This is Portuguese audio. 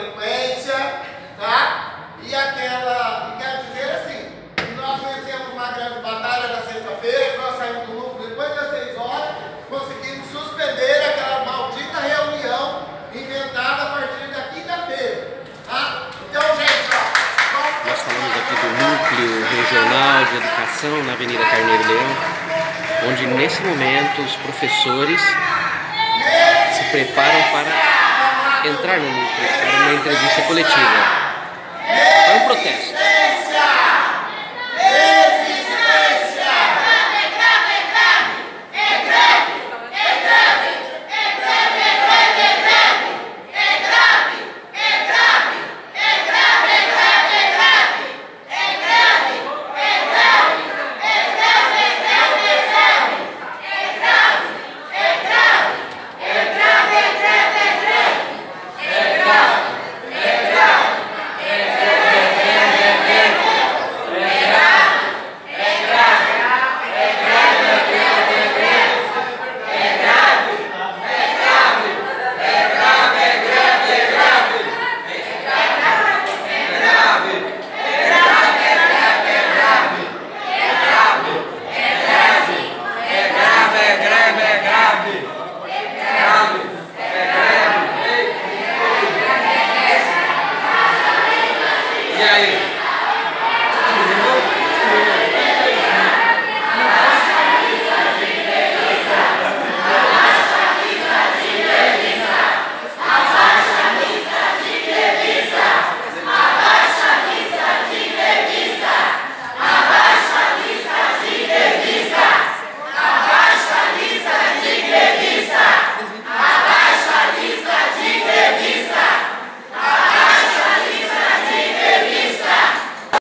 frequência, tá? E aquela, e quero dizer assim, nós vencemos uma grande batalha na sexta-feira, nós saímos do lucro depois das seis horas, conseguimos suspender aquela maldita reunião inventada a partir da quinta-feira, tá? Então, gente, ó, nós falamos aqui do Núcleo Regional de Educação na Avenida Carneiro Leão, onde nesse momento os professores se preparam para entrar no núcleo para uma entrevista coletiva. É um protesto. Yeah, yeah.